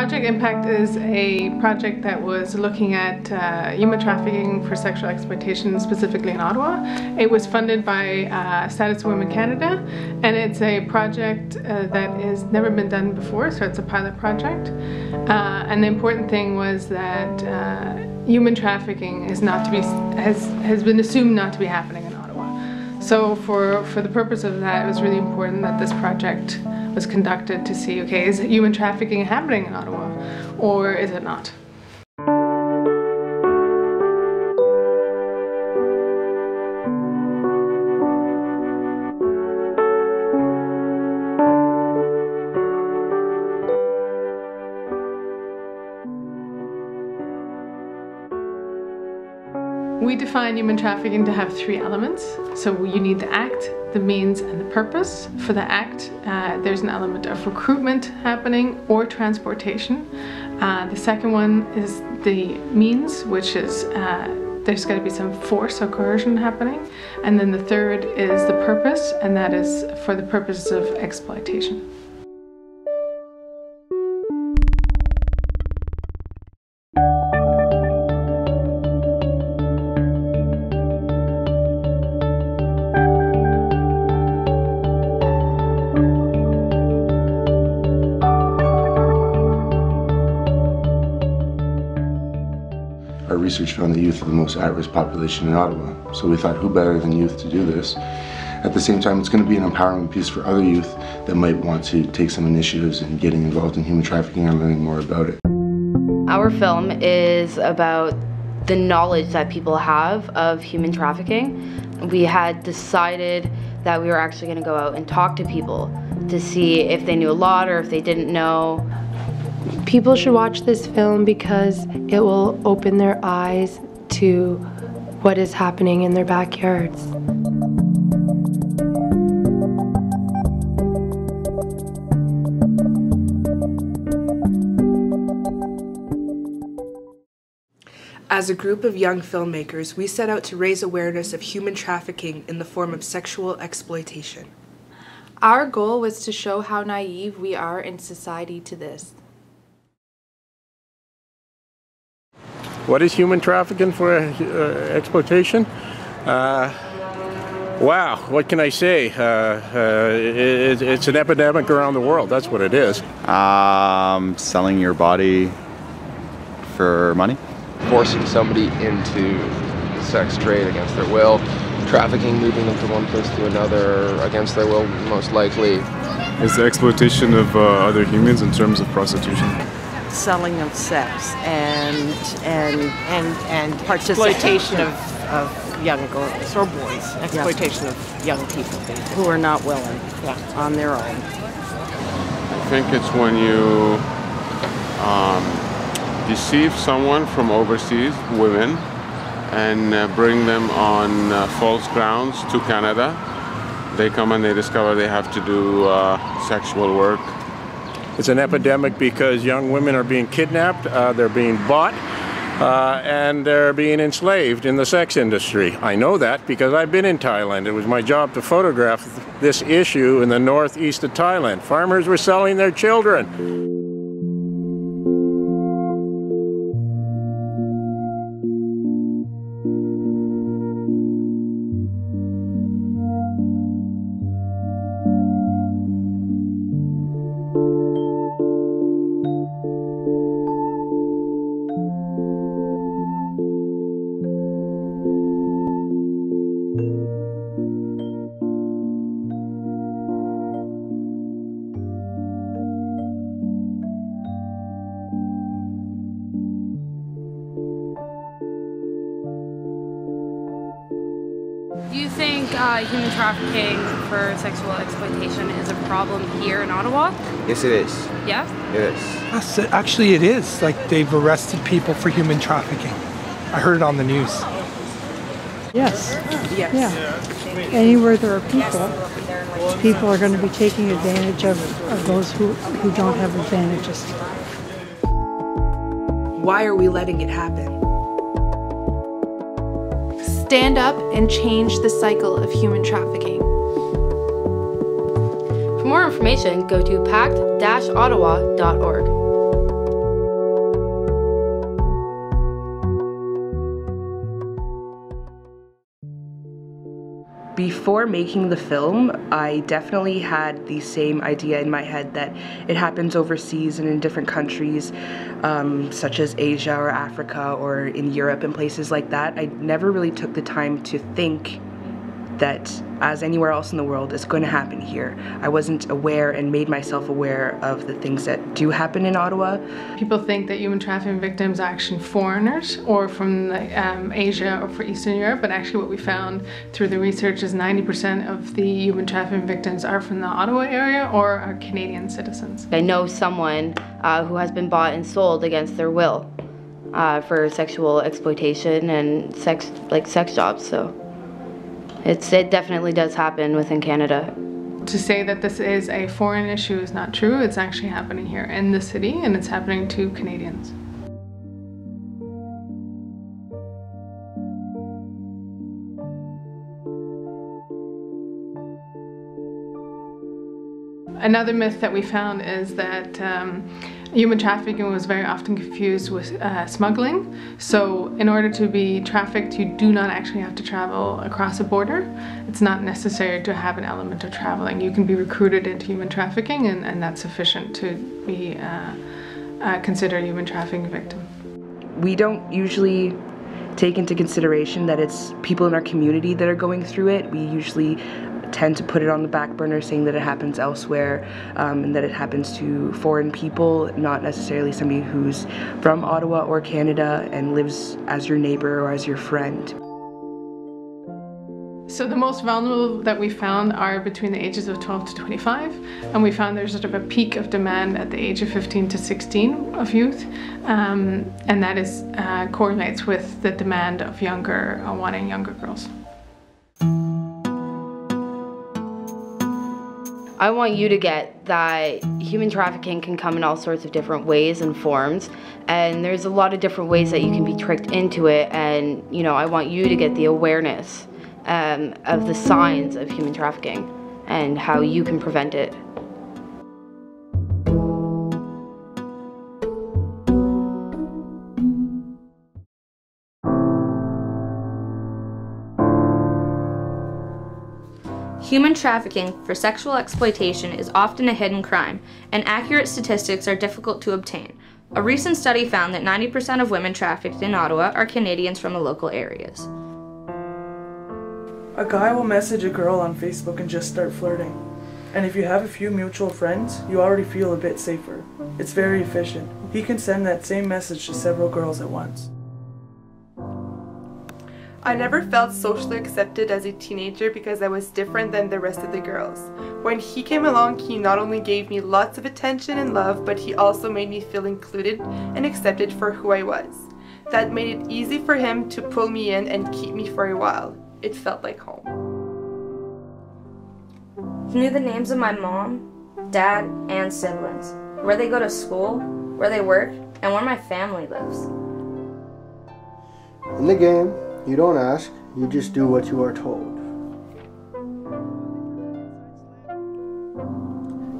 Project Impact is a project that was looking at uh, human trafficking for sexual exploitation, specifically in Ottawa. It was funded by uh, Status Women Canada, and it's a project uh, that has never been done before, so it's a pilot project. Uh, and the important thing was that uh, human trafficking is not to be has has been assumed not to be happening in Ottawa. So for for the purpose of that, it was really important that this project was conducted to see, okay, is human trafficking happening in Ottawa or is it not? We define human trafficking to have three elements. So you need the act, the means, and the purpose. For the act, uh, there's an element of recruitment happening or transportation. Uh, the second one is the means, which is uh, there's got to be some force or coercion happening. And then the third is the purpose, and that is for the purposes of exploitation. Research found the youth are the most at-risk population in Ottawa, so we thought who better than youth to do this. At the same time, it's going to be an empowerment piece for other youth that might want to take some initiatives in getting involved in human trafficking and learning more about it. Our film is about the knowledge that people have of human trafficking. We had decided that we were actually going to go out and talk to people to see if they knew a lot or if they didn't know. People should watch this film because it will open their eyes to what is happening in their backyards. As a group of young filmmakers, we set out to raise awareness of human trafficking in the form of sexual exploitation. Our goal was to show how naive we are in society to this. What is human trafficking for uh, exploitation? Uh, wow, what can I say? Uh, uh it, it's an epidemic around the world. That's what it is. Um, selling your body for money. Forcing somebody into sex trade against their will, trafficking, moving them from one place to another against their will, most likely. It's the exploitation of uh, other humans in terms of prostitution selling of sex and and and and participation of, of young girls or boys, exploitation yeah. of young people who are not willing yeah. on their own. I think it's when you um, deceive someone from overseas, women, and uh, bring them on uh, false grounds to Canada. They come and they discover they have to do uh, sexual work it's an epidemic because young women are being kidnapped, uh, they're being bought, uh, and they're being enslaved in the sex industry. I know that because I've been in Thailand. It was my job to photograph this issue in the northeast of Thailand. Farmers were selling their children. Trafficking for sexual exploitation is a problem here in Ottawa? Yes, it is. Yeah? It is. Actually, it is. Like, they've arrested people for human trafficking. I heard it on the news. Yes. Yes. Yeah. Anywhere there are people, people are going to be taking advantage of, of those who, who don't have advantages. Why are we letting it happen? Stand up and change the cycle of human trafficking. For more information, go to pact-ottawa.org. before making the film, I definitely had the same idea in my head that it happens overseas and in different countries, um, such as Asia or Africa or in Europe and places like that. I never really took the time to think that as anywhere else in the world is going to happen here. I wasn't aware and made myself aware of the things that do happen in Ottawa. People think that human trafficking victims are actually foreigners or from the, um, Asia or from Eastern Europe, but actually what we found through the research is 90% of the human trafficking victims are from the Ottawa area or are Canadian citizens. I know someone uh, who has been bought and sold against their will uh, for sexual exploitation and sex like sex jobs. So. It's, it definitely does happen within Canada. To say that this is a foreign issue is not true. It's actually happening here in the city and it's happening to Canadians. Another myth that we found is that um, human trafficking was very often confused with uh, smuggling. So in order to be trafficked, you do not actually have to travel across a border. It's not necessary to have an element of traveling. You can be recruited into human trafficking and, and that's sufficient to be uh, uh, considered a human trafficking victim. We don't usually take into consideration that it's people in our community that are going through it. We usually tend to put it on the back burner saying that it happens elsewhere um, and that it happens to foreign people, not necessarily somebody who's from Ottawa or Canada and lives as your neighbor or as your friend. So the most vulnerable that we found are between the ages of 12 to 25 and we found there's sort of a peak of demand at the age of 15 to 16 of youth um, and that is uh, correlates with the demand of younger, uh, wanting younger girls. I want you to get that human trafficking can come in all sorts of different ways and forms and there's a lot of different ways that you can be tricked into it and you know I want you to get the awareness um, of the signs of human trafficking and how you can prevent it. Human trafficking for sexual exploitation is often a hidden crime, and accurate statistics are difficult to obtain. A recent study found that 90% of women trafficked in Ottawa are Canadians from the local areas. A guy will message a girl on Facebook and just start flirting. And if you have a few mutual friends, you already feel a bit safer. It's very efficient. He can send that same message to several girls at once. I never felt socially accepted as a teenager because I was different than the rest of the girls. When he came along, he not only gave me lots of attention and love, but he also made me feel included and accepted for who I was. That made it easy for him to pull me in and keep me for a while. It felt like home. He knew the names of my mom, dad, and siblings, where they go to school, where they work, and where my family lives. In the game, you don't ask, you just do what you are told.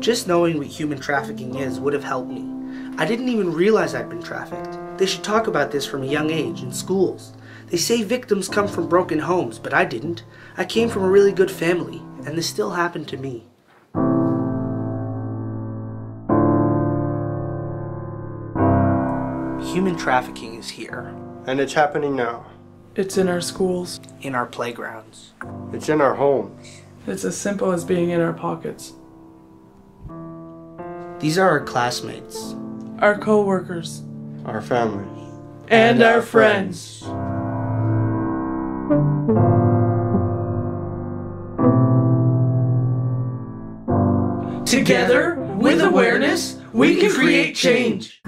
Just knowing what human trafficking is would have helped me. I didn't even realize I'd been trafficked. They should talk about this from a young age in schools. They say victims come from broken homes, but I didn't. I came from a really good family, and this still happened to me. Human trafficking is here. And it's happening now. It's in our schools. In our playgrounds. It's in our homes. It's as simple as being in our pockets. These are our classmates. Our co-workers. Our families. And, and our, our friends. friends. Together, with awareness, we can create change.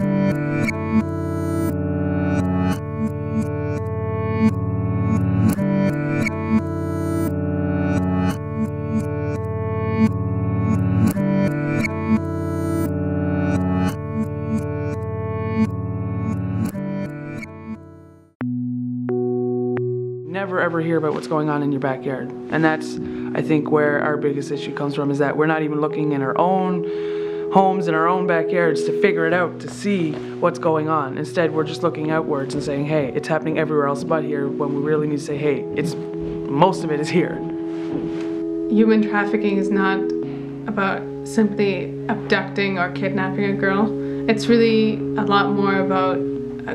Ever hear about what's going on in your backyard. And that's, I think, where our biggest issue comes from is that we're not even looking in our own homes in our own backyards to figure it out, to see what's going on. Instead, we're just looking outwards and saying, hey, it's happening everywhere else but here, when we really need to say, hey, it's most of it is here. human trafficking is not about simply abducting or kidnapping a girl. It's really a lot more about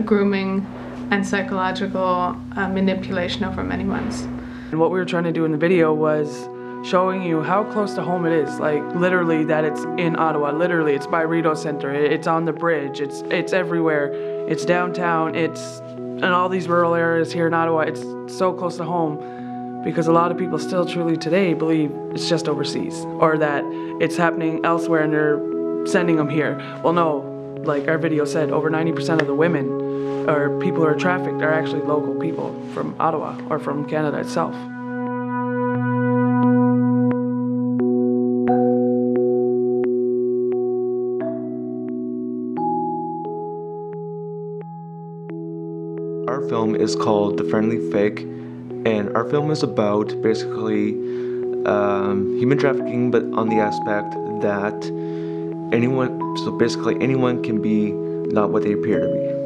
grooming and psychological uh, manipulation over many months. And what we were trying to do in the video was showing you how close to home it is. Like literally that it's in Ottawa. Literally, it's by Rideau Centre. It's on the bridge. It's it's everywhere. It's downtown. It's in all these rural areas here in Ottawa. It's so close to home because a lot of people still truly today believe it's just overseas or that it's happening elsewhere and they're sending them here. Well, no. Like our video said, over 90% of the women or people who are trafficked are actually local people from Ottawa or from Canada itself. Our film is called The Friendly Fake, and our film is about basically um, human trafficking, but on the aspect that anyone, so basically anyone can be not what they appear to be.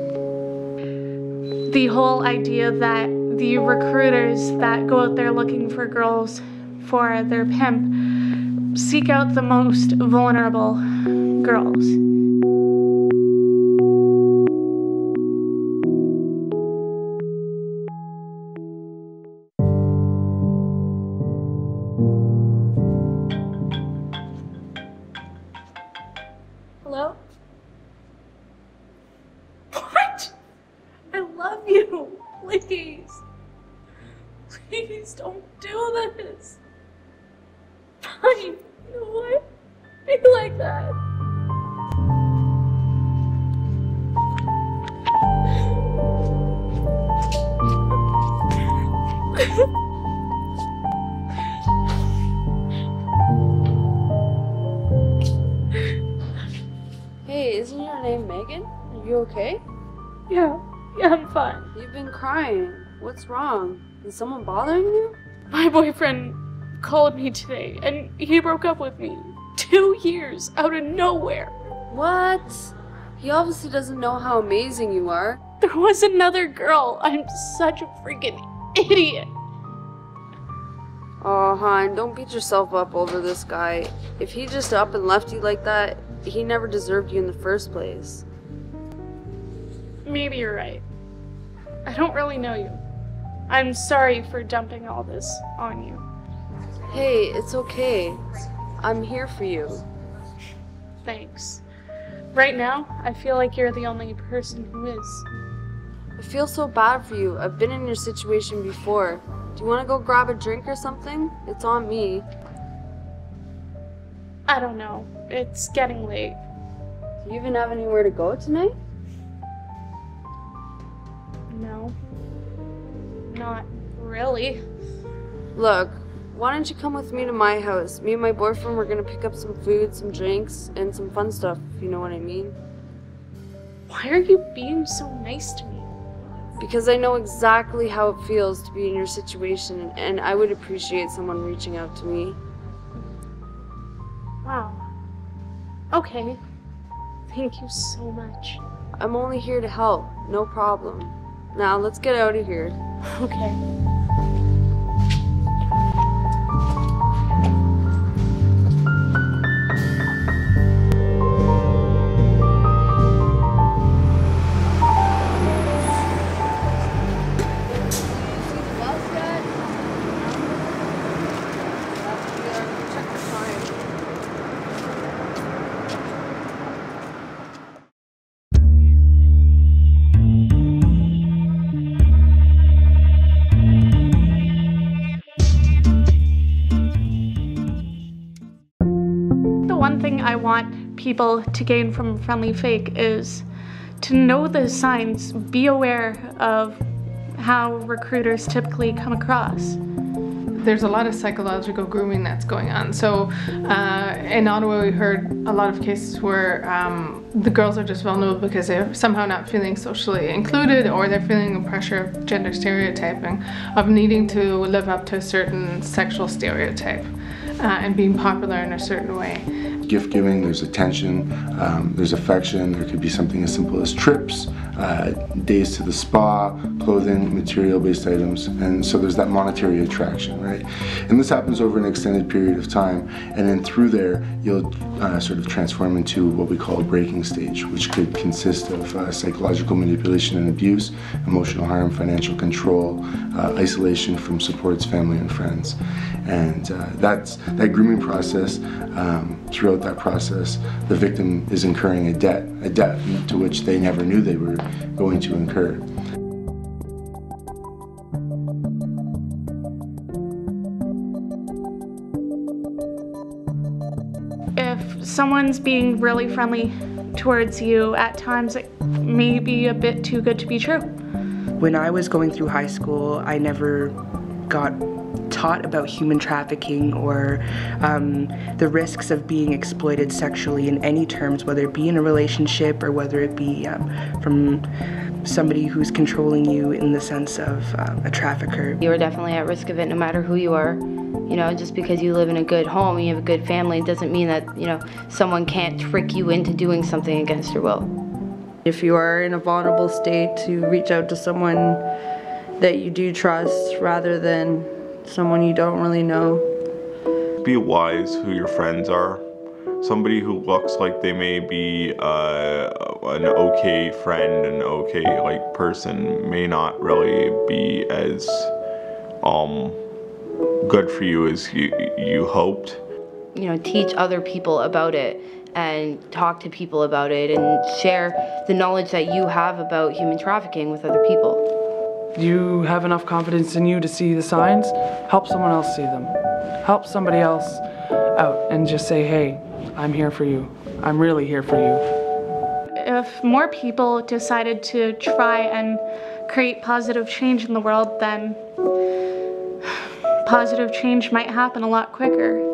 The whole idea that the recruiters that go out there looking for girls for their pimp seek out the most vulnerable girls. Hey, isn't your name Megan? Are you okay? Yeah, yeah, I'm fine. You've been crying. What's wrong? Is someone bothering you? My boyfriend called me today and he broke up with me. Two years out of nowhere. What? He obviously doesn't know how amazing you are. There was another girl. I'm such a freaking idiot. Oh, hon, don't beat yourself up over this guy. If he just up and left you like that, he never deserved you in the first place. Maybe you're right. I don't really know you. I'm sorry for dumping all this on you. Hey, it's okay. I'm here for you. Thanks. Right now, I feel like you're the only person who is. I feel so bad for you. I've been in your situation before. Do you want to go grab a drink or something? It's on me. I don't know. It's getting late. Do you even have anywhere to go tonight? No. Not really. Look, why don't you come with me to my house? Me and my boyfriend, we're gonna pick up some food, some drinks, and some fun stuff, if you know what I mean. Why are you being so nice to me? Because I know exactly how it feels to be in your situation, and I would appreciate someone reaching out to me. Wow. Okay. Thank you so much. I'm only here to help, no problem. Now let's get out of here. Okay. I want people to gain from Friendly Fake is to know the signs, be aware of how recruiters typically come across. There's a lot of psychological grooming that's going on. So uh, in Ottawa, we heard a lot of cases where um, the girls are just vulnerable because they're somehow not feeling socially included or they're feeling the pressure of gender stereotyping, of needing to live up to a certain sexual stereotype. Uh, and being popular in a certain way. Gift giving, there's attention, um, there's affection, there could be something as simple as trips, uh, days to the spa, clothing, material based items, and so there's that monetary attraction, right? And this happens over an extended period of time, and then through there, you'll uh, sort of transform into what we call a breaking stage, which could consist of uh, psychological manipulation and abuse, emotional harm, financial control, uh, isolation from supports, family, and friends. And uh, that's that grooming process. Um, throughout that process, the victim is incurring a debt, a debt to which they never knew they were going to incur. If someone's being really friendly towards you, at times it may be a bit too good to be true. When I was going through high school, I never got taught about human trafficking or um, the risks of being exploited sexually in any terms, whether it be in a relationship or whether it be um, from somebody who's controlling you in the sense of uh, a trafficker. You are definitely at risk of it no matter who you are. You know, just because you live in a good home, you have a good family, doesn't mean that, you know, someone can't trick you into doing something against your will. If you are in a vulnerable state, to reach out to someone that you do trust rather than someone you don't really know. Be wise who your friends are. Somebody who looks like they may be uh, an okay friend, an okay like person, may not really be as um, good for you as you you hoped. You know, teach other people about it and talk to people about it and share the knowledge that you have about human trafficking with other people. You have enough confidence in you to see the signs, help someone else see them. Help somebody else out and just say, hey, I'm here for you. I'm really here for you. If more people decided to try and create positive change in the world, then positive change might happen a lot quicker.